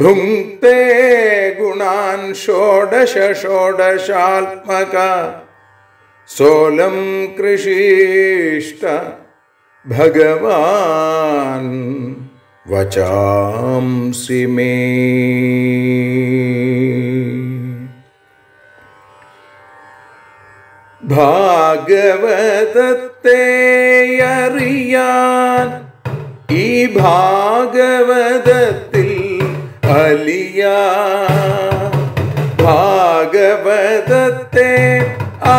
भुङ्क्ते गुणान षोडश षोडशात्मक। सोलम कृषिष्ट भगवान वचांसी मे। भागवतत्ते यरियान् ई भागवदत् അലിയ ഭാഗവതത്തെ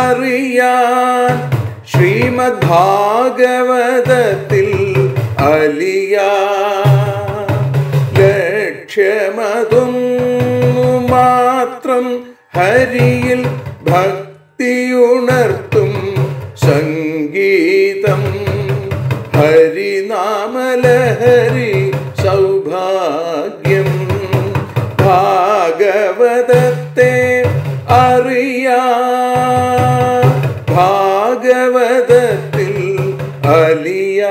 അറിയാൻ ശ്രീമദ് ഭാഗവതത്തിൽ അലിയ. ലക്ഷ്യമതും മാത്രം ഹരിയിൽ ഭക്തിയുണർത്തും സംഗീതം. ഹരിനാമലഹരി ഭാഗവതത്തിൽ അലിയ.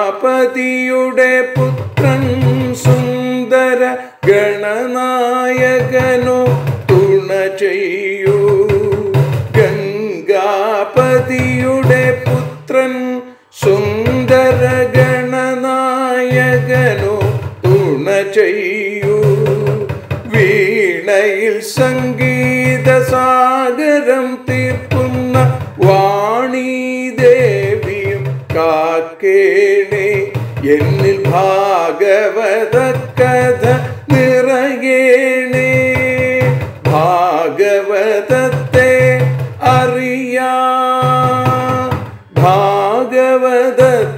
ഗംഗാപതിയുടെ പുത്രൻ സുന്ദര ഗണനായകനു തുണ ചെയ്യൂ. ഗംഗാപതിയുടെ പുത്രൻ ഗണനായകനോ തുണ ചെയ്യൂ. വീണയിൽ സംഗീത സാഗരം തീർക്കുന്ന വാണി ദേവിയും കാക്കേണേ. എന്നിൽ ഭാഗവത കഥ നിറയേണേ. ഭാഗവതത്തെ അറിയാ. ഭാഗവതത്തിൽ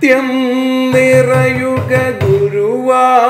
നിത്യം നിറയുക ഗുരുവായൂരിലെ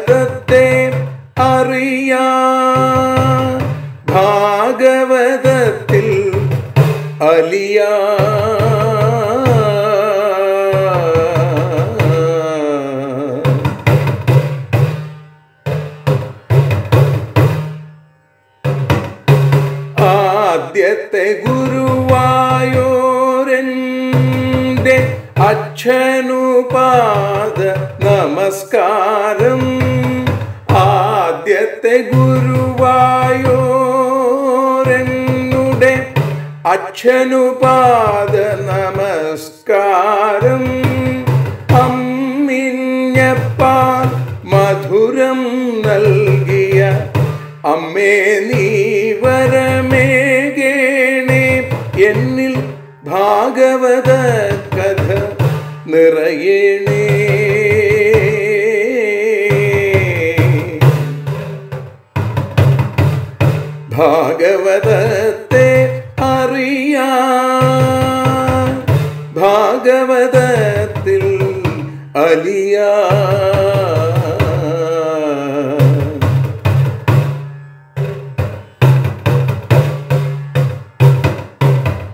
ഭാഗവതത്തെ അറിയാ ഭാഗവതത്തിൽ അലിയ ആദ്യത്തെ ഗുരുവായോരന്റെ അച്ഛനുപാദ നമസ്കാരം. ആദ്യത്തെ ഗുരുവായൂരനുടെ അച്ഛനുപാദ നമസ്കാരം. അമ്മിഞ്ഞപ്പാൽ മധുരം നൽകിയ അമ്മേ നീ വരമേകേണേ. എന്നിൽ ഭാഗവത കഥ നിറയണേ. ഭാഗവതത്തെ അറിയാൻ ഭാഗവതത്തിൽ അലിയ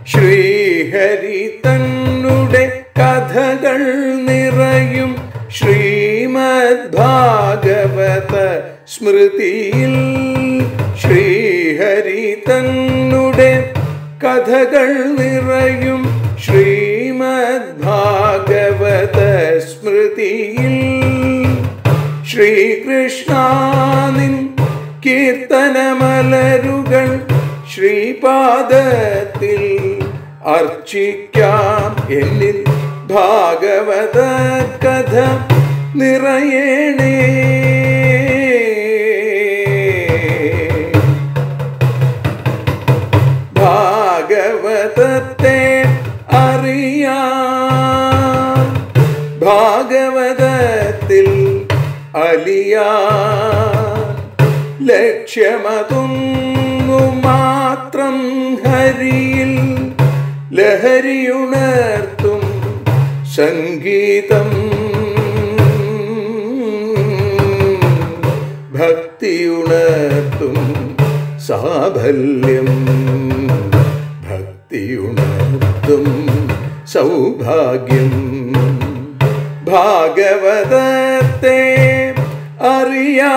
ശ്രീഹരി തന്നുടെ കഥകൾ നിറയും ശ്രീമദ് ഭാഗവത ശ്രീഹരി തന്നുടെ കഥകൾ നിറയും ശ്രീമദ് ഭാഗവത സ്മൃതിയിൽ. ശ്രീകൃഷ്ണാനിൻ കീർത്തനമലരുകൾ ശ്രീപാദത്തിൽ അർച്ചിക്കാം. എന്നിൽ ഭാഗവത കഥ നിറയണേ. ഭാഗവതത്തെ അറിയാം. ഭാഗവതത്തിൽ അലിയാ. ലക്ഷ്യമതൊന്നു മാത്രം ഹരിയിൽ ലഹരിയുണർത്തും സംഗീതം. ഭക്തിയുണർത്തും സാഫല്യം. ഭക്തിയുണർത്തും സൗഭാഗ്യം. ഭാഗവതത്തെ അറിയാ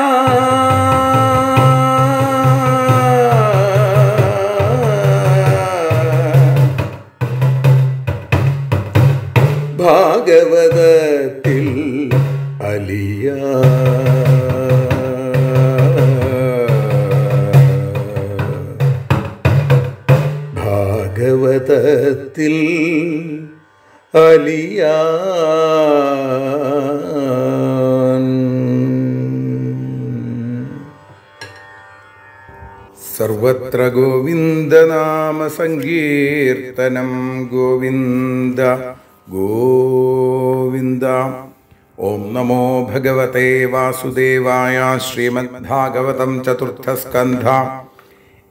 ഭാഗവതത്തിൽ അലിയാൻ. സർവത്ര ഗോവിന്ദനാമ സങ്കീർത്തനം ഗോവിന്ദ ഗോവിന്ദ. ഓം നമോ ഭഗവത്തെ വാസുദേവായ ശ്രീമദ്ഭാഗവതം ചതുർത്ഥസ്കന്ധ.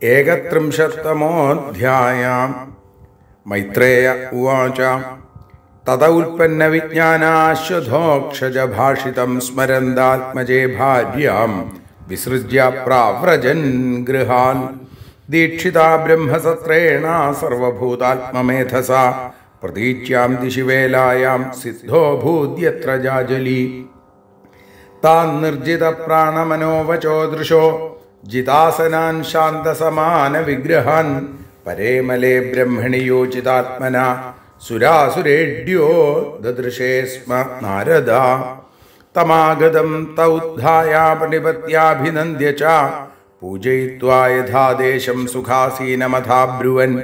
ഏകത്രിംശത്തമോऽധ്യായ മൈത്രേയ ഉവാച. തത ഉൽപ്പന്ന വിജ്ഞാനാശ്വധോക്ഷജ ഭാഷിതം സ്മരന്താത്മജേ ഭാര്യാം വിസൃജ്യ പ്രാവ്രജൻ ഗൃഹാൻ. ദീക്ഷിതാ ബ്രഹ്മസത്രേണ സർവഭൂതാത്മമേധസ. പ്രതീച്യാം ദിശി വേലായാം സിദ്ധോ ഭൂദ്യത്ര ജാജലി. താൻ നിർജിത പ്രാണമനോവചോ ദൃശോ ജിതാസനാൻ ശാന്തസമാന വിഗ്രഹാൻ പരേമലേ ബ്രഹ്മണി യോജിതാത്മന സുരാസുരേഡ്യോ ദദൃശേ സ്മ നാരദ തമാഗതം തൗദ്ധായാപനിപത്യാഭിനന്ദ്യ ച പൂജയിത്വാ യഥാദേശം സുഖാസീനമഥാബ്രുവൻ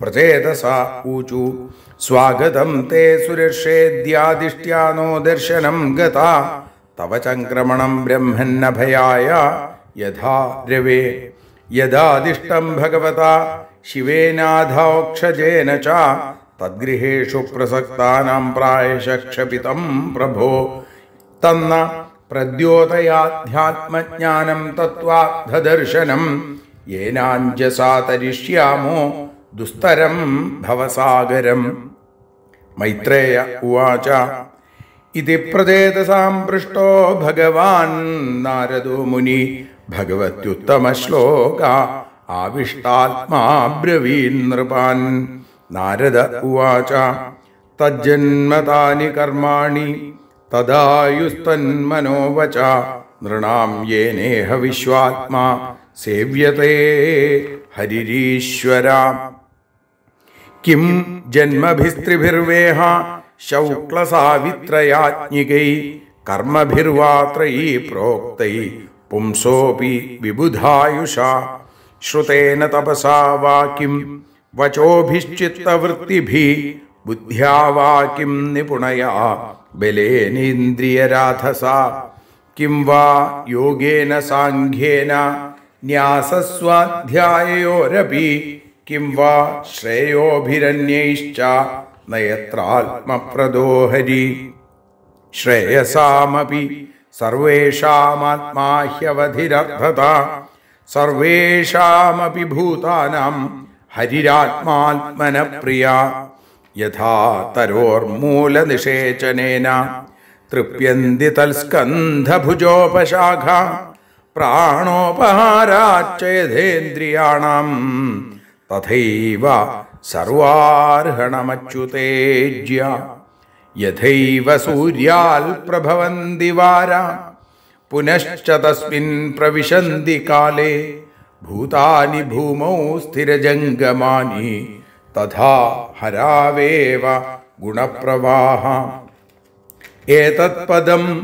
പ്രചേതസ ഊചു സ്വാഗതം തേ സുരക്ഷേദ്യാദിഷ്ട്യാനോ ദർശനം ഗത തവ ചംക്രമണം ബ്രഹ്മന്നഭയായ യഥാ രവേ യദാദിഷ്ടം ഭഗവത ശിവേനാഥോക്ഷജേന ച. തദ്ഗൃഹേഷു പ്രസക്താനാം പ്രായശക്ഷപിതം പ്രഭോ. തന്ന പ്രദ്യോതയാധ്യാത്മജ്ഞാനം തത്വാർത്ഥദർശനം യേനാഞ്ജസാ തരിഷ്യാമോ ദുസ്തരം ഭവസാഗരം. മൈത്രേയ ഉവാച. ഇതി പ്രചേതസാം പൃഷ്ടോ ഭഗവാൻ നാരദോ മുനി ഭഗവത്യുത്തമശ്ലോക. ആവിഷ്ടാത്മാ ബ്രവീൻ നൃപാൻ നാരദ ഉവാച തജ്ജന്മതാനി കർമാണി തദായുസ്തന്മനോവച നൃണാം യേനേഹ വിശ്വാത്മാ സേവ്യത്തെ ഹരിരീശ്വര. കിം ജന്മഭിസ്ത്രിഭിർവേഹ ശൗക്ലസാവിത്രയാജ്ഞികൈ കർമ്മഭിർവാത്രയീ പ്രോക്തൈ പുംസോപി വിബുധായുഷ. श्रुतेन तपसा वा किं वचोभिश्चित्तवृत्तिभिः बुद्ध्या वा किं निपुणया? बलेनेन्द्रियराधसा किं वा योगेन साङ्ख्येन न्यासस्वाध्याययोरपि। किं वा श्रेयोभिरन्यैश्च न यत्रात्मप्रदोहरि श्रेयसामपि। सर्वेषामात्मा ह्यवधिरर्थता സർവേഷാമപി ഭൂതാനാം ഹരിരാത്മാത്മന പ്രിയ യഥാ തരോർമൂലനിഷേചനേന തൃപ്യന്തി തൽസ്കന്ധഭുജോപശാഖ പ്രാണോപഹാരാച്ചയധേന്ദ്രിയാണാം തഥൈവ സർവാർഹണമച്യുതേജ്യ. യഥൈവ സൂര്യാൽ പ്രഭവന്തി വാര. पुनश्च तस्मिन् प्रविशन्ति काले, भूतानि भूमौ स्थिरजङ्गमानि, तथा हरावेव गुणप्रवाह एतत्पदं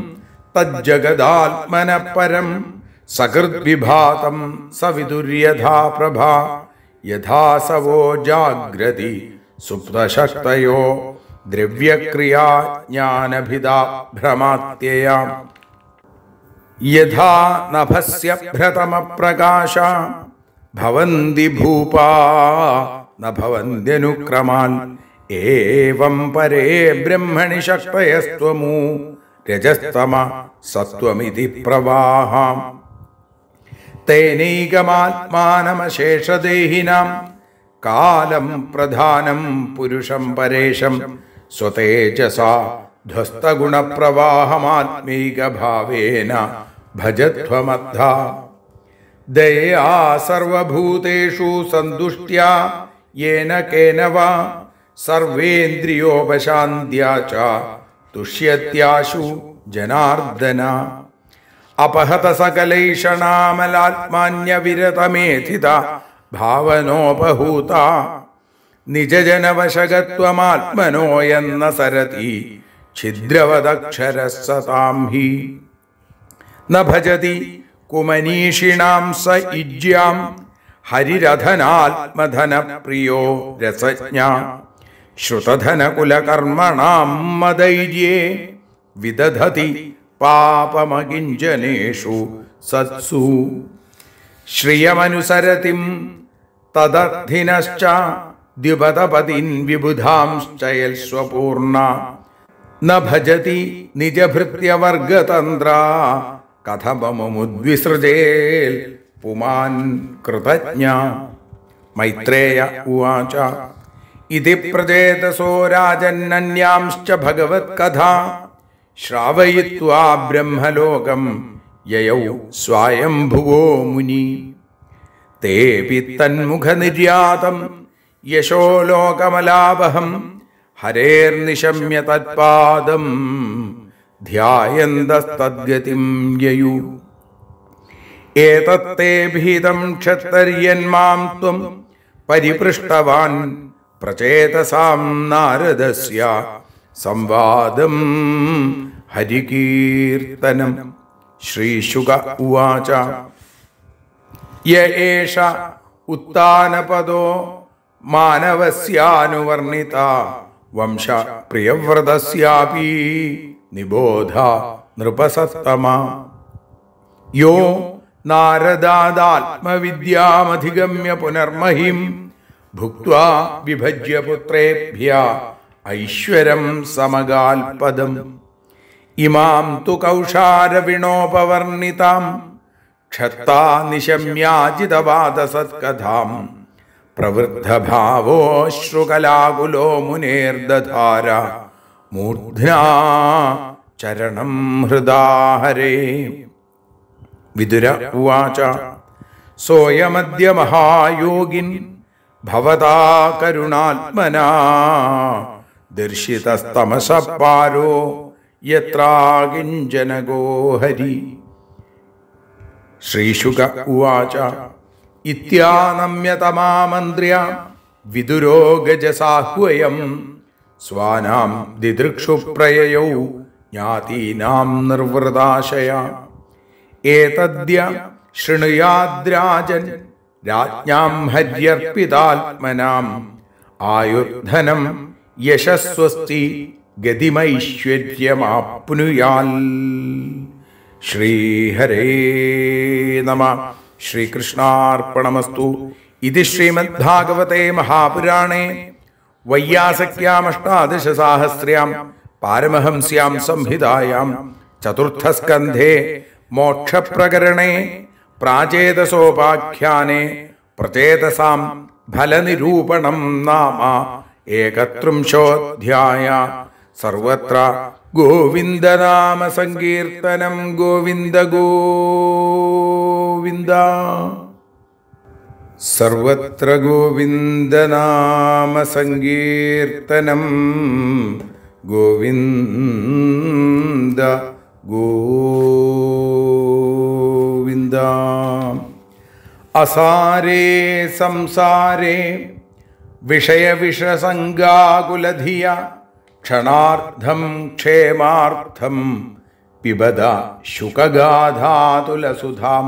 तज्जगदात्मनः परं सकृद्विभातं सविदुर्यथा प्रभा, यथा सवो जाग्रति सुप्तशक्तयो द्रव्यक्रिया ज्ञानभिदा भ्रमात्ययाम्। यथा नभस्य भ्रतम प्रकाश भवन्ति भूपा, न भवन्ति अनुक्रमान् एवं परे ब्रह्मणि शक्तयस्त्वमु रजस्तम सत्वमिति प्रवाह तेनैकमात्मानमशेषदेहिनां कालं प्रधानं पुरुषं परेशं, स्वतेजसा ध्वस्तगुण ध्वस्तगुणप्रवाहमात्मैकभावेन भजध्वमद्धा दयया सर्वभूतेषु सन्तुष्ट्या, येन केन वा सर्वेन्द्रियोपशान्त्या जनादन अपहत जनार्दन। अपहतसकलैषणामलात्मान्यविरतमेथिता भावनोपहूता। निजजनवशगत्वमात्मनो यन्न सरति। ഛിദ്രവദക്ഷരസതാം ഹി. ന ഭജതി കുമനീഷിണാം സ ഇജ്യാം ഹരിരഥനാത്മധന പ്രിയോ രസജ്ഞ. ശ്രുതധനകുലകർമ്മണാം മദൈര്യേ. വിദധതി പാപമകിഞ്ചനേഷു സത്സു. ശ്രിയമനുസരതിം തദർത്ഥിനശ്ച ദ്യുപതപതിൻ വിബുധാംശ്ചയൽ സ്വപൂർണ ന ഭജതി നിജഭൃത്യവർഗതന്ത്ര കഥമമുദ്വിസൃജേൽ പുമാൻ കൃതജ്ഞ. മൈത്രേയ ഉവാച ഇതി പ്രചേതസോ രാജന്നന്യാംശ്ച ഭഗവത്കഥ. ശ്രാവയിത്വാ ബ്രഹ്മലോകം യയൗ സ്വായംഭുവോ മുനി. തേപി തന്മുഖനിര്യാതം യശോ ലോകമലാപഹം ഹരേർനിശമ്യ തത്പാദം ധ്യായന്തസ്തദ്ഗതിം യയു. ഏതത്തേ ഭീതം ക്ഷത്തര്യന്മാം ത്വം പരിപൃഷ്ടവാൻ പ്രചേതസാം നാരദസ്യ സംവാദം ഹരികീർത്തനം. ശ്രീശുക ഉവാച. യ ഏഷ ഉത്താനപദോ മാനവസ്യാനുവർണിത. वंश प्रियव्रत निबोध नृपसत्तमा। यो नारदादात्मविद्यामधिगम्य पुनर्महिम भुक्त्वा विभज्य पुत्रेभ्य ऐश्वरं समगाल्पदम्। इमां तु कौशारविणोपवर्णितां क्षत्ता निशम्याजितवादसत्कथाम् प्रवृद्धभावोऽश्रुकलाकुलो मुनेर्दधार। मूर्ध्ना चरणं हृदा हरे। विदुर उवाच सोयमद्य महायोगिन्, भवता करुणात्मना। दर्शितमस पारो यत्रागिञ्जनगो हरी श्रीशुक उवाच ഇത്യാനമ്യതമാമന്ത്ര്യ. വിദുരോ ഗജസാഹ്വയം സ്വാനാം ദിദൃക്ഷുപ്രയയൗ ജ്ഞാതീനാം നിർവൃതാശയ. ഏതദ്യ ശൃണുയാദ്രാജൻ രാജ്ഞാം ഹര്യർപ്പിതാത്മനാം. ആയുർധനം യശസ്വസ്തി ഗതിമൈശ്വര്യമാപ്നുയാൽ. ശ്രീഹരേ നമ. ശ്രീകൃഷ്ണാർപ്പണമസ്തു ഇത് ശ്രീമദ്ഭാഗവതേ മഹാപുരാണേ വയ്യാസക്യാമഷ്ടാദശസാഹസ്ര്യാം പാരമഹംസ്യാം സംഹിതായാം ചതുർത്ഥസ്കന്ധേ മോക്ഷപ്രകരണേ പ്രാചേതസോപാഖ്യാനെ പ്രചേതസാം ഫലനിരൂപണം നാമ ഏകത്രിംശോധ്യായ സർവത്ര ഗോവിന്ദനാമ സങ്കീർത്തനം ഗോവിന്ദ ഗോവിന്ദ. സർവത്ര ഗോവിന്ദനാമ സങ്കീർത്തനം ഗോവിന്ദ ഗോവിന്ദ. അസാരേ സംസാരേ വിഷയവിഷസംഗാകുലധിയ ക്ഷണാർത്ഥം ക്ഷേമാർത്ഥം പിബത ശുകഗാധാതുലസുധാം.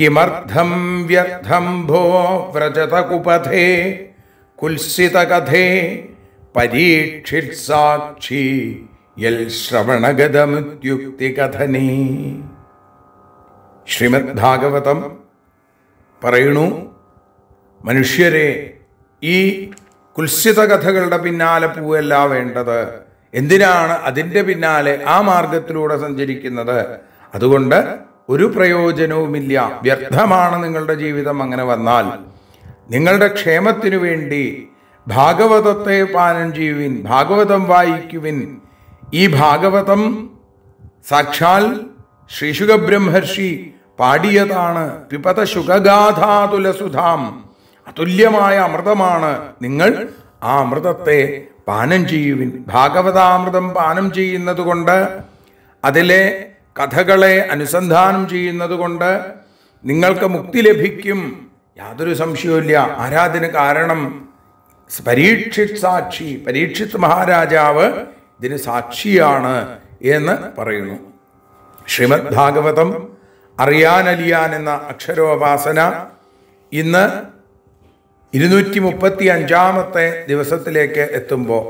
കിമർത്ഥം വ്യർത്ഥം ഭോ വ്രജതകുപഥേ കുൽസിതകഥേ പരീക്ഷിത് സാക്ഷി യൽ ശ്രവണഗതമുദ്യുക്തികഥനേ ശ്രീമദ് ഭാഗവതം പറയണു മനുഷ്യരെ ഈ കുൽസിത കഥകളുടെ പിന്നാലെ പോവല്ല വേണ്ടത്. എന്തിനാണ് അതിന്റെ പിന്നാലെ ആ മാർഗത്തിലൂടെ സഞ്ചരിക്കുന്നത്? അതുകൊണ്ട് ഒരു പ്രയോജനവുമില്ല. വ്യർത്ഥമാണ് നിങ്ങളുടെ ജീവിതം അങ്ങനെ വന്നാൽ. നിങ്ങളുടെ ക്ഷേമത്തിനു വേണ്ടി ഭാഗവതത്തെ പാനം ചെയ്യുവിൻ ഭാഗവതം വായിക്കുവിൻ. ഈ ഭാഗവതം സാക്ഷാൽ ശ്രീശുഖബ്രഹ്മർഷി പാടിയതാണ്. പിപത ശുഖഗാഥാതുലസുധാം അതുല്യമായ അമൃതമാണ്. നിങ്ങൾ ആ അമൃതത്തെ പാനം ചെയ്യുവിൻ. ഭാഗവതാമൃതം പാനം ചെയ്യുന്നത് കൊണ്ട് അതിലെ കഥകളെ അനുസന്ധാനം ചെയ്യുന്നത് കൊണ്ട് നിങ്ങൾക്ക് മുക്തി ലഭിക്കും. യാതൊരു സംശയവുമില്ല. ആരാധന കാരണം പരീക്ഷിത് സാക്ഷി പരീക്ഷിത് മഹാരാജാവ് ഇതിന് സാക്ഷിയാണ് എന്ന് പറയുന്നു. ശ്രീമദ് ഭാഗവതം അറിയാനലിയാൻ എന്ന അക്ഷരോപാസന ഇന്ന് ഇരുന്നൂറ്റി മുപ്പത്തി അഞ്ചാമത്തെ ദിവസത്തിലേക്ക് എത്തുമ്പോൾ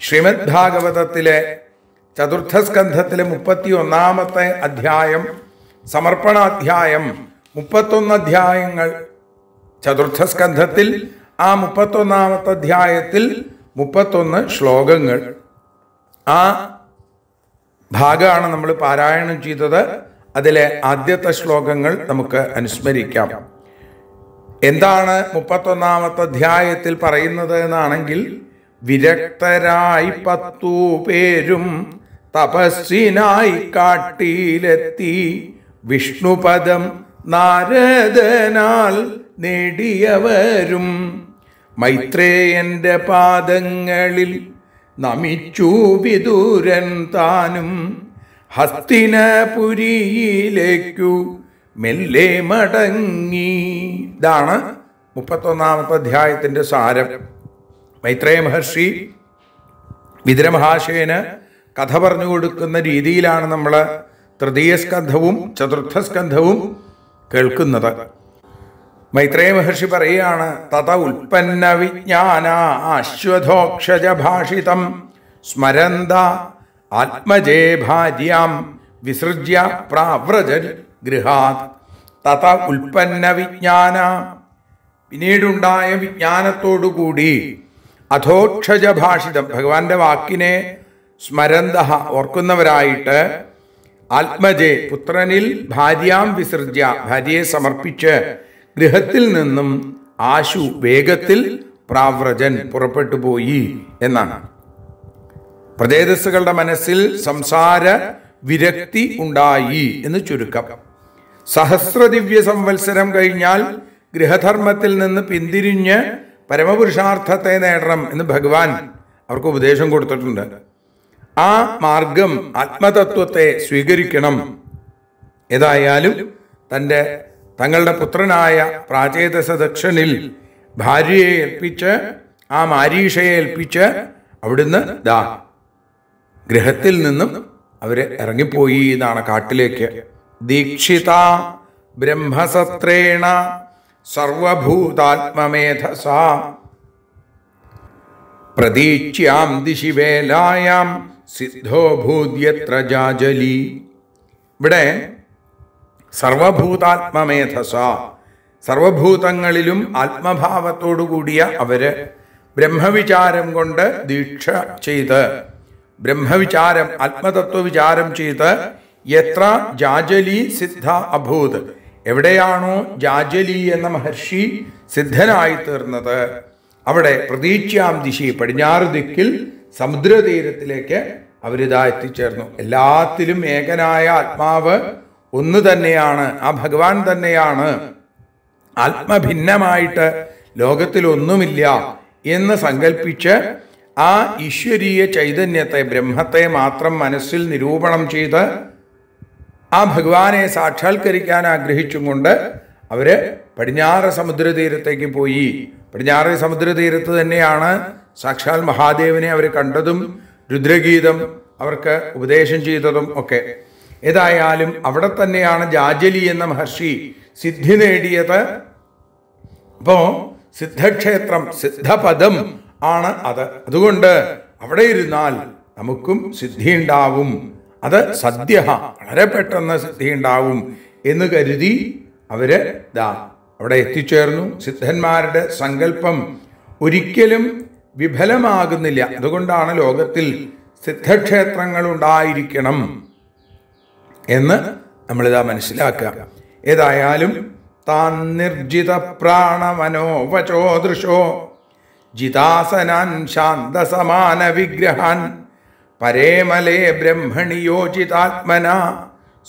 ശ്രീമദ് ഭാഗവതത്തിലെ ചതുർത്ഥസ്കന്ധത്തിലെ മുപ്പത്തി ഒന്നാമത്തെ അധ്യായം സമർപ്പണാധ്യായം മുപ്പത്തൊന്ന് അധ്യായങ്ങൾ ചതുർത്ഥസ്കന്ധത്തിൽ ആ മുപ്പത്തൊന്നാമത്തെ അധ്യായത്തിൽ മുപ്പത്തൊന്ന് ശ്ലോകങ്ങൾ. ആ ഭാഗമാണ് നമ്മൾ പാരായണം ചെയ്തത്. അതിലെ ആദ്യത്തെ ശ്ലോകങ്ങൾ നമുക്ക് അനുസ്മരിക്കാം. എന്താണ് മുപ്പത്തൊന്നാമത്തെ അധ്യായത്തിൽ പറയുന്നത് എന്നാണെങ്കിൽ വിരക്തരായി പത്തു പേരും തപസ്സിനായി കാട്ടിയിലെത്തി വിഷ്ണുപദം നാരദനാൽ നേടിയവരും. മൈത്രേയന്റെ പാദങ്ങളിൽ നമിച്ചു വിദൂരൻ താനും. ഹസ്തിനപുരിയിലേക്കു മെല്ലെ മടങ്ങി. ഇതാണ് മുപ്പത്തൊന്നാമത്തെ അധ്യായത്തിന്റെ സാരം. മൈത്രേയ മഹർഷി വിതുരമഹാശയന് കഥ പറഞ്ഞു കൊടുക്കുന്ന രീതിയിലാണ് നമ്മൾ തൃതീയ സ്കന്ധവും ചതുർത്ഥ സ്കന്ധവും കേൾക്കുന്നത്. മൈത്രേയ മഹർഷി പറയുകയാണ് തഥ ഉൽപ്പന്ന വിജ്ഞാന അശ്വധോക്ഷജ ഭാഷിതം സ്മരന്ത ആത്മജേ ഭാര്യാം വിസൃജ്യ പ്രാവ്രജ ഗൃഹാത്. തഥ ഉൽപ്പന്ന വിജ്ഞാന. പിന്നീടുണ്ടായ വിജ്ഞാനത്തോടുകൂടി അധോക്ഷജ ഭാഷിതം ഭഗവാന്റെ വാക്കിനെ സ്മരന്ത ഓർക്കുന്നവരായിട്ട് ആത്മജെ പുത്രനിൽ ഭാര്യാം വിസർജ്യ ഭാര്യയെ സമർപ്പിച്ച് ഗൃഹത്തിൽ നിന്നും ആശു വേഗത്തിൽ പ്രാവ്രജൻ പുറപ്പെട്ടു പോയി എന്നാണ്. പ്രചേതസ്സുകളുടെ മനസ്സിൽ സംസാര വിരക്തി ഉണ്ടായി എന്ന് ചുരുക്കം. സഹസ്രദിവ്യ സംവത്സരം കഴിഞ്ഞാൽ ഗൃഹധർമ്മത്തിൽ നിന്ന് പിന്തിരിഞ്ഞ് പരമപുരുഷാർത്ഥത്തെ നേടണം എന്ന് ഭഗവാൻ അവർക്ക് ഉപദേശം കൊടുത്തിട്ടുണ്ട്. ആ മാർഗം ആത്മതത്വത്തെ സ്വീകരിക്കണം. ഏതായാലും തന്റെ തങ്ങളുടെ പുത്രനായ പ്രാചേതസ ദക്ഷനിൽ ഭാര്യയെ ഏൽപ്പിച്ച് ആ മാരീഷയെ ഏൽപ്പിച്ച് അവിടുന്ന് ദാ ഗ്രഹത്തിൽ നിന്നും അവർ ഇറങ്ങിപ്പോയി എന്നാണ് കാട്ടിലേക്ക്. ദീക്ഷിത ബ്രഹ്മസത്രേണ സർവഭൂതാത്മമേധസ. പ്രതീക്ഷ്യാം ദിശി വേലായാം സിദ്ധോ ഭൂദ്യത്ര ജാജലി. ഇവിടെ സർവഭൂതാത്മമേധസ. സർവഭൂതങ്ങളിലും ആത്മഭാവത്തോടു കൂടിയ അവർ ബ്രഹ്മവിചാരം കൊണ്ട് ദീക്ഷ ചെയ്ത് ബ്രഹ്മവിചാരം ആത്മതത്വ വിചാരം ചെയ്ത് എത്ര ജാജലി സിദ്ധ അഭൂത്. എവിടെയാണോ ജാജലി എന്ന മഹർഷി സിദ്ധനായി തീർന്നത് അവിടെ പ്രതീക്ഷാം ദിശി പടിഞ്ഞാറ് ദിക്കിൽ സമുദ്രതീരത്തിലേക്ക് അവരിതാ എത്തിച്ചേർന്നു. എല്ലാത്തിലും ഏകനായ ആത്മാവ് ഒന്ന് തന്നെയാണ്. ആ ഭഗവാൻ തന്നെയാണ്. ആത്മഭിന്നമായിട്ട് ലോകത്തിൽ ഒന്നുമില്ല എന്ന് സങ്കല്പിച്ച് ആ ഈശ്വരീയ ചൈതന്യത്തെ ബ്രഹ്മത്തെ മാത്രം മനസ്സിൽ നിരൂപണം ചെയ്ത് ആ ഭഗവാനെ സാക്ഷാത്കരിക്കാൻ ആഗ്രഹിച്ചും കൊണ്ട് അവർ പടിഞ്ഞാറ് സമുദ്രതീരത്തേക്ക് പോയി. പടിഞ്ഞാറ് സമുദ്രതീരത്ത് തന്നെയാണ് സാക്ഷാൽ മഹാദേവനെ അവർ കണ്ടതും രുദ്രഗീതം അവർക്ക് ഉപദേശം ചെയ്തതും ഒക്കെ. ഏതായാലും അവിടെ തന്നെയാണ് ജാജലി എന്ന മഹർഷി സിദ്ധി നേടിയത്. അപ്പോ സിദ്ധക്ഷേത്രം സിദ്ധപദം ആണ് അത്. അതുകൊണ്ട് അവിടെ ഇരുന്നാൽ നമുക്കും സിദ്ധി ഉണ്ടാവും. അത് സദ്യ വളരെ പെട്ടെന്ന് സിദ്ധി ഉണ്ടാവും എന്ന് കരുതി അവർ ദാ അവിടെ എത്തിച്ചേർന്നു. സിദ്ധന്മാരുടെ സങ്കല്പം ഒരിക്കലും വിഫലമാകുന്നില്ല. അതുകൊണ്ടാണ് ലോകത്തിൽ സിദ്ധക്ഷേത്രങ്ങൾ ഉണ്ടായിരിക്കണം എന്ന് നമ്മളിതാ മനസ്സിലാക്കുക. ഏതായാലും താൻ നിർജിത പ്രാണമനോവചോ ദൃശോ ജിതാസനാൻ ശാന്തസമാന വിഗ്രഹാൻ പരേമലേ ബ്രഹ്മണി യോജിതാത്മന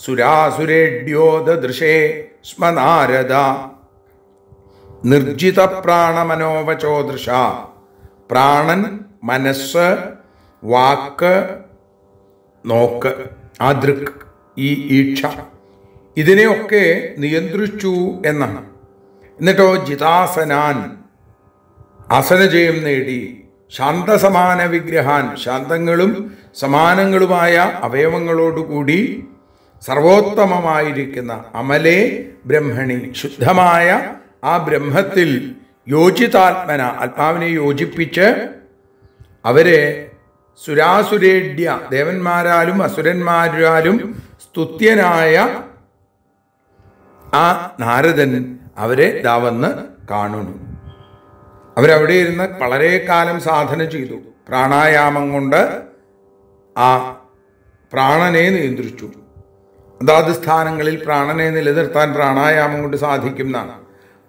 സുരാസുരേഡ്യോദൃശേ സ്മനാരദ. നിർജിത പ്രാണമനോവചോ ദൃശ. പ്രാണൻ മനസ്സ് വാക്ക് നോക്ക് ആ ദൃക് ഈ ഈക്ഷ. ഇതിനെയൊക്കെ നിയന്ത്രിച്ചു എന്നാണ്. എന്നിട്ടോ ജിതാസനാൻ ആസനജയം നേടി. ശാന്തസമാന വിഗ്രഹാൻ ശാന്തങ്ങളും സമാനങ്ങളുമായ അവയവങ്ങളോടുകൂടി സർവോത്തമമായിരിക്കുന്ന അമലേ ബ്രഹ്മണി. ശുദ്ധമായ ആ ബ്രഹ്മത്തിൽ യോജിതാത്മന ആത്മാവിനെ യോജിപ്പിച്ച് അവരെ സുരാസുരേഡ്യ ദേവന്മാരാലും അസുരന്മാരാലും സ്തുത്യനായ ആ നാരദൻ അവരെ ദാവന്ന് കാണുന്നു. അവരവിടെ ഇരുന്ന് വളരെ കാലം സാധന ചെയ്തു. പ്രാണായാമം കൊണ്ട് ആ പ്രാണനെ നിയന്ത്രിച്ചു. അതാത് സ്ഥാനങ്ങളിൽ പ്രാണനെ നിലനിർത്താൻ പ്രാണായാമം കൊണ്ട് സാധിക്കുന്നതാണ്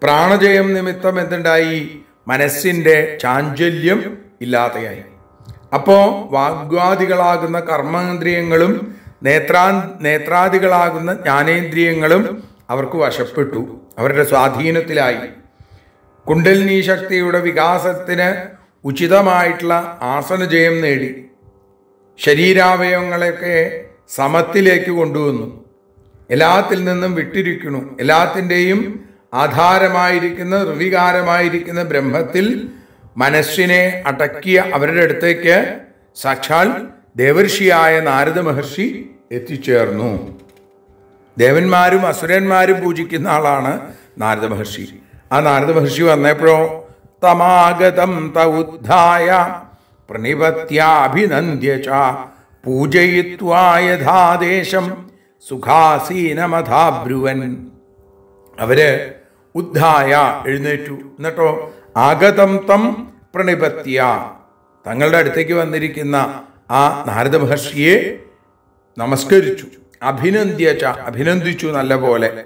പ്രാണജയം നിമിത്തം എന്തുണ്ടായി? മനസ്സിന്റെ ചാഞ്ചല്യം ഇല്ലാതെയായി. അപ്പോൾ വാഗ്വാദികളാകുന്ന കർമ്മേന്ദ്രിയങ്ങളും നേത്രാ നേത്രാദികളാകുന്ന ജ്ഞാനേന്ദ്രിയങ്ങളും അവർക്ക് വശപ്പെട്ടു. അവരുടെ സ്വാധീനത്തിലായി. കുണ്ടലിനി ശക്തിയുടെ വികാസത്തിന് ഉചിതമായിട്ടുള്ള ആസനജയം നേടി. ശരീരാവയവങ്ങളെയൊക്കെ സമത്തിലേക്ക് കൊണ്ടുവന്നു. എല്ലാത്തിൽ നിന്നും വിട്ടിരിക്കുന്നു. എല്ലാത്തിന്റെയും ആധാരമായിരിക്കുന്ന ഋവികാരമായിരിക്കുന്ന ബ്രഹ്മത്തിൽ മനസ്സിനെ അടക്കിയ അവരുടെ അടുത്തേക്ക് സാക്ഷാൽ ദേവർഷിയായ നാരദ മഹർഷി എത്തിച്ചേർന്നു. ദേവന്മാരും അസുരന്മാരും പൂജിക്കുന്ന ആളാണ് നാരദ മഹർഷി. ആ നാരദ മഹർഷി വന്നപ്പോഴോ തമാഗതം തൗദ്ധായ പ്രണിപത്യാഭിനന്ദ്യ പൂജയിത്വായഥാദേശം പൂജയിത്വാ യഥാദേശം സുഖാസീനമഥാബ്രുവൻ. അവർ ഉദ്ധായ എഴുന്നേറ്റു. എന്നിട്ടോ ആഗതം തം പ്രണിപത്യ. തങ്ങളുടെ അടുത്തേക്ക് വന്നിരിക്കുന്ന ആ നാരദ മഹർഷിയെ നമസ്കരിച്ചു. അഭിനന്ദ്യച്ച അഭിനന്ദിച്ചു നല്ല പോലെ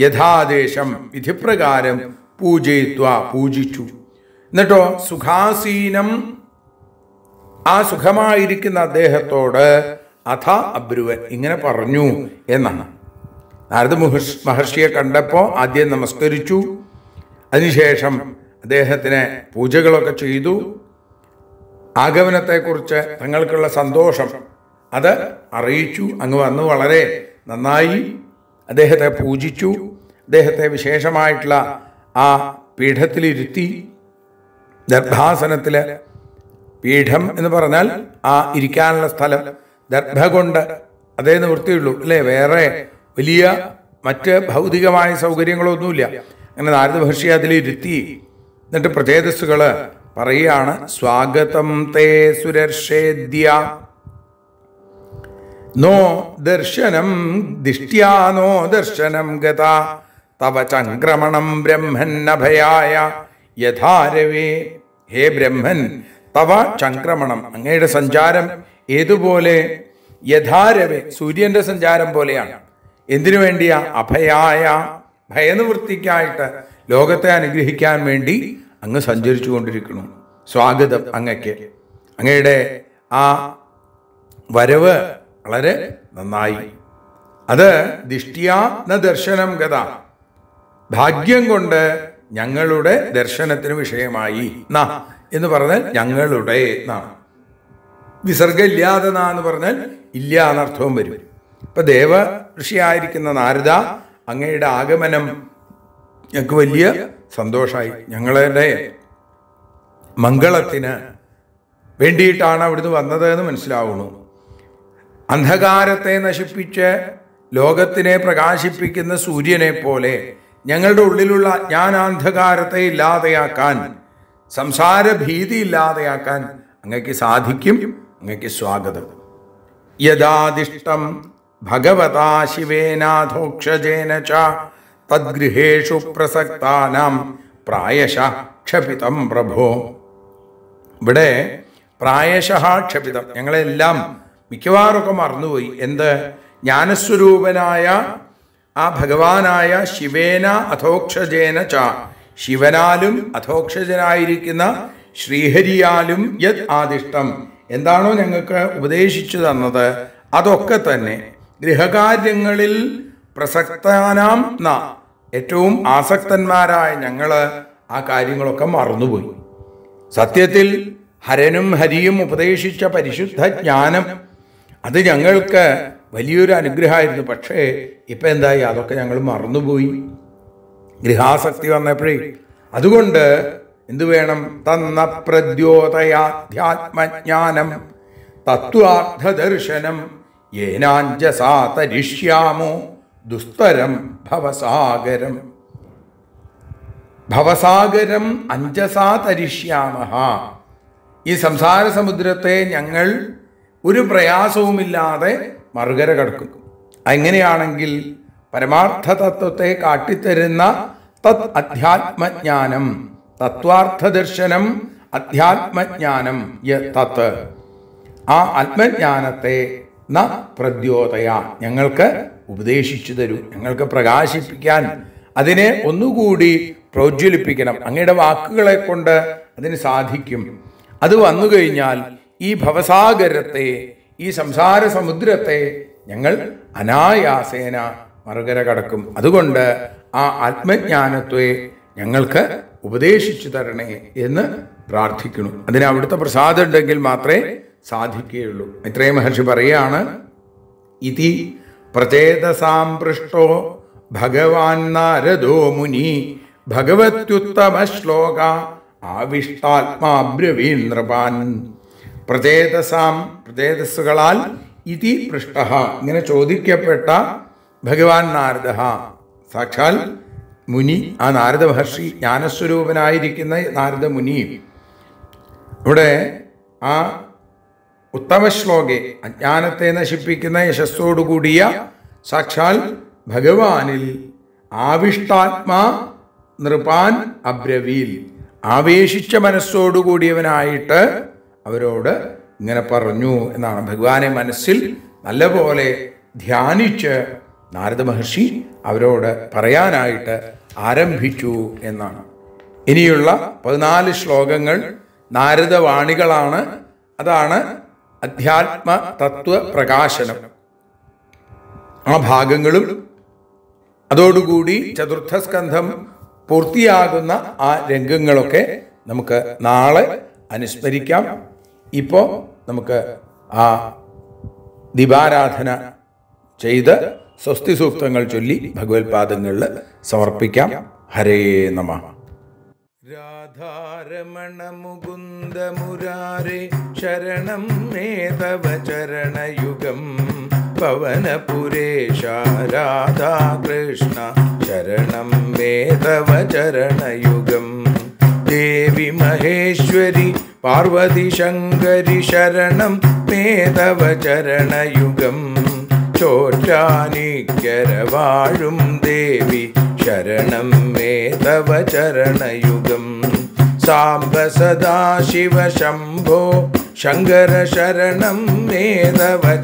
യഥാദേശം വിധിപ്രകാരം പൂജയിത്വ പൂജിച്ചു. എന്നിട്ടോ സുഖാസീനം. ആ സുഖമായിരിക്കുന്ന അദ്ദേഹത്തോട് അഥ അബ്രുവൻ ഇങ്ങനെ പറഞ്ഞു എന്നാണ്. നാരദ മഹർഷി മഹർഷിയെ കണ്ടപ്പോൾ ആദ്യം നമസ്കരിച്ചു. അതിനുശേഷം അദ്ദേഹത്തിന് പൂജകളൊക്കെ ചെയ്തു. ആഗമനത്തെക്കുറിച്ച് തങ്ങൾക്കുള്ള സന്തോഷം. അത് അറിയിച്ചു. അങ്ങ് വന്ന് വളരെ നന്നായി അദ്ദേഹത്തെ പൂജിച്ചു. അദ്ദേഹത്തെ വിശേഷമായിട്ടുള്ള ആ പീഠത്തിലിരുത്തി. ദർഭാസനത്തിൽ പീഠം എന്ന് പറഞ്ഞാൽ ആ ഇരിക്കാനുള്ള സ്ഥലം. ദർഭ കൊണ്ട് അതേ നിവൃത്തിയുള്ളൂ. അല്ലേ? വേറെ വലിയ മറ്റ് ഭൗതികമായ സൗകര്യങ്ങളൊന്നുമില്ല. അങ്ങനെ നാരദ മഹർഷി അതിലിരുത്തി എന്നിട്ട് പ്രചേതസ്സുകൾ പറയുകയാണ് സ്വാഗതം തേ സുരർഷേദ്യ. നോ ദർശനം ദിഷ്ട്യാ നോ ദർശനം ഗത. തവ ചംക്രമണം ബ്രഹ്മന്നഭയായ. യഥാരവേ ഹേ ബ്രഹ്മൻ തവ ചംക്രമണം. അങ്ങയുടെ സഞ്ചാരം ഏതുപോലെ? യഥാരവേ സൂര്യന്റെ സഞ്ചാരം പോലെയാണ്. എന്തിനു വേണ്ടിയാ? അഭയായ. ഭയനിവൃത്തിക്കായിട്ട് ലോകത്തെ അനുഗ്രഹിക്കാൻ വേണ്ടി അങ്ങ് സഞ്ചരിച്ചു കൊണ്ടിരിക്കുന്നു സ്വാഗതം അങ്ങക്ക്. അങ്ങയുടെ ആ വരവ് വളരെ നന്നായി. അത് ദിഷ്ടിയാ ന ദർശനം ഗത. ഭാഗ്യം കൊണ്ട് ഞങ്ങളുടെ ദർശനത്തിന് വിഷയമായി. ന എന്ന് പറഞ്ഞാൽ ഞങ്ങളുടെ എന്നാണ് വിസർഗം ഇല്ലാതെ നാ എന്ന് പറഞ്ഞാൽ ഇല്ല എന്നർത്ഥവും വരും. ഇപ്പൊ ദേവ ഋഷിയായിരിക്കുന്ന നാരദ അങ്ങയുടെ ആഗമനം ഞങ്ങൾക്ക് വലിയ സന്തോഷമായി ഞങ്ങളുടെ മംഗളത്തിന് വേണ്ടിയിട്ടാണ് അവിടുന്ന് വന്നത് എന്ന് മനസ്സിലാവുന്നു. അന്ധകാരത്തെ നശിപ്പിച്ച് ലോകത്തിനെ പ്രകാശിപ്പിക്കുന്ന സൂര്യനെ പോലെ ഞങ്ങളുടെ ഉള്ളിലുള്ള ജ്ഞാനാന്ധകാരത്തെ ഇല്ലാതെയാക്കാൻ സംസാര ഭീതി ഇല്ലാതെയാക്കാൻ അങ്ങക്ക് സാധിക്കും അങ്ങക്ക് സ്വാഗതം. യഥാദിഷ്ടം ഭഗവതാ ശിവേനാഥോക്ഷജേന ച. തദ്ഗൃഹേഷു പ്രസക്താനാം പ്രായശ ക്ഷപിതം പ്രഭോ. ഇവിടെ പ്രായശ ക്ഷപിതം ഞങ്ങളെല്ലാം മിക്കവാറൊക്കെ മറന്നുപോയി. എന്ത്? ജ്ഞാനസ്വരൂപനായ ആ ഭഗവാനായ ശിവേന അധോക്ഷജേന ച. ശിവനാലും അധോക്ഷജനായിരിക്കുന്ന ശ്രീഹരിയാലും യത് ആദിഷ്ടം. എന്താണോ ഞങ്ങൾക്ക് ഉപദേശിച്ചു തന്നത്. അതൊക്കെ തന്നെ. ഗൃഹകാര്യങ്ങളിൽ പ്രസക്തനാം ന. ഏറ്റവും ആസക്തന്മാരായ ഞങ്ങൾ ആ കാര്യങ്ങളൊക്കെ മറന്നുപോയി. സത്യത്തിൽ ഹരനും ഹരിയും ഉപദേശിച്ച പരിശുദ്ധ ജ്ഞാനം അത് ഞങ്ങൾക്ക് വലിയൊരു അനുഗ്രഹമായിരുന്നു. പക്ഷേ ഇപ്പം എന്തായി? അതൊക്കെ ഞങ്ങൾ മറന്നുപോയി. ഗൃഹാസക്തി വന്നപ്പോഴേ അതുകൊണ്ട് എന്തു വേണം? തന്ന പ്രദ്യോതയാധ്യാത്മജ്ഞാനം തത്വാർത്ഥദർശനം ഏനാഞ്ജസാ തരിഷ്യാമോ ദുസ്തരം ഭവസാഗരം. ഭവസാഗരം അഞ്ജസാ തരിഷ്യാമ ഈ സംസാര സമുദ്രത്തെ ഞങ്ങൾ ഒരു പ്രയാസവുമില്ലാതെ മറുകര കടക്കും. അങ്ങനെയാണെങ്കിൽ പരമാർത്ഥ തത്വത്തെ കാട്ടിത്തരുന്ന തത് അധ്യാത്മജ്ഞാനം തത്വാർത്ഥ ദർശനം അധ്യാത്മജ്ഞാനം തത്ത് ആ ആത്മജ്ഞാനത്തെ ന പ്രദ്യോതയ ഞങ്ങൾക്ക് ഉപദേശിച്ചു തരൂ ഞങ്ങൾക്ക് പ്രകാശിപ്പിക്കാൻ. അതിനെ ഒന്നുകൂടി പ്രോജ്വലിപ്പിക്കണം. അങ്ങയുടെ വാക്കുകളെ കൊണ്ട് അതിന് സാധിക്കും. അത് വന്നു കഴിഞ്ഞാൽ ഈ ഭവസാഗരത്തെ ഈ സംസാര സമുദ്രത്തെ ഞങ്ങൾ അനായാസേന മറുകര കടക്കും. അതുകൊണ്ട് ആ ആത്മജ്ഞാനത്വെ ഞങ്ങൾക്ക് ഉപദേശിച്ചു തരണേ എന്ന് പ്രാർത്ഥിക്കുന്നു. അതിന് അവിടുത്തെ പ്രസാദം ഉണ്ടെങ്കിൽ മാത്രമേ സാധിക്കുകയുള്ളൂ. ഇത്രയും മഹർഷി പറയുകയാണ് ഇതി പ്രചേതസാം പൃഷ്ടോ ഭഗവാൻ നാരദോ മുനി ഭഗവത്യുത്തമ ശ്ലോക ആവിഷ്ടാത്മാബ്രവീൻ നൃപാൻ. പ്രചേതസാം പ്രചേതസ്സുകളാൽ ഇതി പൃഷ്ട. ഇങ്ങനെ ചോദിക്കപ്പെട്ട ഭഗവാൻ നാരദ സാക്ഷാൽ മുനി ആ നാരദ മഹർഷി ജ്ഞാനസ്വരൂപനായിരിക്കുന്ന നാരദ മുനി. ഇവിടെ ആ ഉത്തമ ശ്ലോകെ അജ്ഞാനത്തെ നശിപ്പിക്കുന്ന യശസ്സോടുകൂടിയ സാക്ഷാൽ ഭഗവാനിൽ ആവിഷ്ടാത്മാ നൃപാൻ അബ്രവീൽ. ആവേശിച്ച മനസ്സോടുകൂടിയവനായിട്ട് അവരോട് ഇങ്ങനെ പറഞ്ഞു എന്നാണ് ഭഗവാനെ മനസ്സിൽ നല്ലപോലെ ധ്യാനിച്ച് നാരദ മഹർഷി അവരോട് പറയാനായിട്ട് ആരംഭിച്ചു എന്നാണ്. ഇനിയുള്ള പതിനാല് ശ്ലോകങ്ങൾ നാരദവാണികളാണ്. അതാണ് അധ്യാത്മ തത്വ പ്രകാശനം ആ ഭാഗങ്ങളും അതോടുകൂടി ചതുർത്ഥ സ്കന്ധം പൂർത്തിയാകുന്ന ആ രംഗങ്ങളൊക്കെ നമുക്ക് നാളെ അനുസ്മരിക്കാം. ഇപ്പോൾ നമുക്ക് ആ ദീപാരാധന ചെയ്ത് സ്വസ്തി സൂക്തങ്ങൾ ചൊല്ലി ഭഗവത്പാദങ്ങളിൽ സമർപ്പിക്കാം. ഹരേ നമ. ारमणमुकुन्दमुरारे शरणं मे तव चरणयुगं। पवनपुरेश राधाकृष्ण शरणं मे तव चरणयुगं। देवि महेश्वरि पार्वतीशङ्करि शरणं मे तव चरणयुगं। चोटानिकरवायुं देवि शरणं मे तव चरणयुगम्। साम्ब शिव शम्भो शङ्करशरणं मेधवचरणयुगं।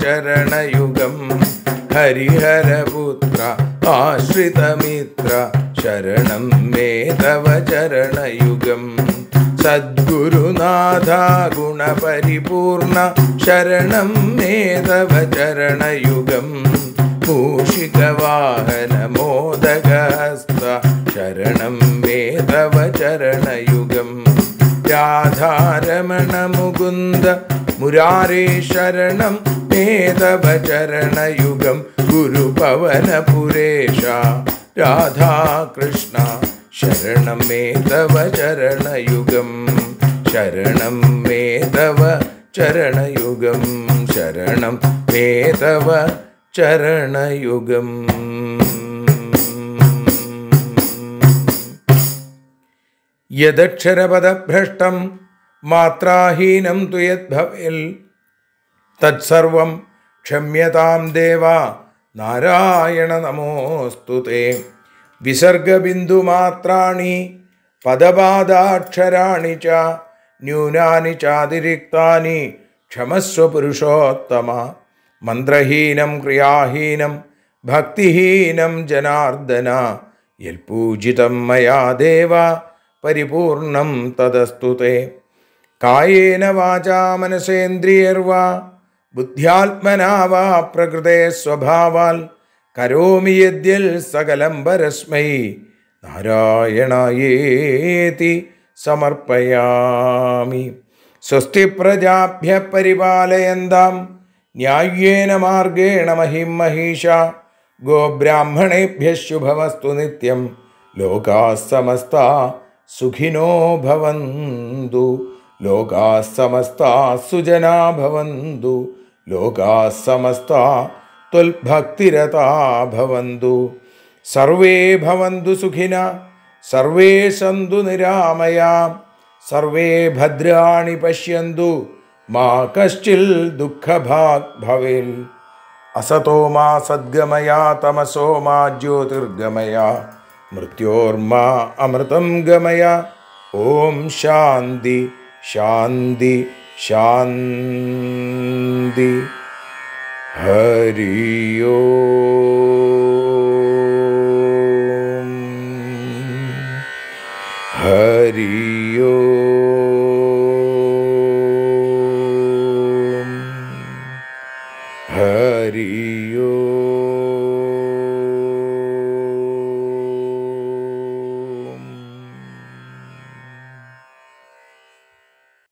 हरिहरपुत्र आश्रितमित्र शरणं मेधवचरणयुगं सद्गुरुनाथा गुणपरिपूर्ण शरणं मेधवचरणयुगं पूषिकवाहनमोदकहस्त शरणं ചരണയുഗം സദ്ഗുരുനാഥ ഗുണപരിപൂർണ ശരണം മേ തവ ചരണയുഗം മൂഷികവാഹന മോദകഹസ്ത ശരണം മേ തവ ചരണയുഗം രാധാരമണ മുകുന്ദ മുരാരേ ശരണം മേ തവ ചരണയുഗം ഗുരുപവനപുരേഷ രാധാകൃഷ്ണ ശരണം മേ ചരണയുഗം ശരണം മേ ചരണയുഗം ശരണം മേ ചരണയുഗം യദക്ഷരപദഭ്രഷ്ടം മാത്രാഹീനം തു യദ്ഭവേൽ തത്സർവം ക്ഷമ്യതാം ദേവ നാരായണ നമോസ്തു തേ. വിസർഗബിന്ദുമാത്രാണി പദപാദാക്ഷരാണി ച ന്യൂനാനി ചാതിരിക്താനി ക്ഷമസ്വ പുരുഷോത്തമ. മന്ത്രഹീനം ക്രിയാഹീനം ഭക്തിഹീനം ജനാർദ്ദന. യൽപൂജിതം മയാ ദേവ പരിപൂർണം തദസ്തുതേ കായേന വാചാ മനസേന്ദ്രിയർവാ. ബുദ്ധ്യാത്മനാവാ പ്രകൃതേ സ്വഭാവാൽ. കരോമി യദ്യൽ സകലം പരസ്മൈ. നാരായണയേതി സമർപ്പയാമി. സ്വസ്തി പ്രജാഭ്യ പരിപാലയന്താം. ന്യായേന മാർഗേണ മഹിം മഹീഷ. ഗോബ്രാഹ്മണേഭ്യ ശുഭമസ്തു നിത്യം. ലോകാ സമസ്ത सुखिनो भवन्तु, लोकाः समस्ता सुजना भवन्तु, लोकाः समस्ताः त्वल्भक्तिरता भवन्तु। सर्वे भवन्तु सुखिना, सर्वे सन्तु निरामया, सर्वे भद्राणि पश्यन्तु, मा कश्चिल् दुःखभाग् भवेल्। असतो मा सद्गमया, तमसो मा ज्योतिर्गमया। मृत्योर्मा अमृतं गमय। ॐ शान्ति शान्ति शान्ति। हरि ओ।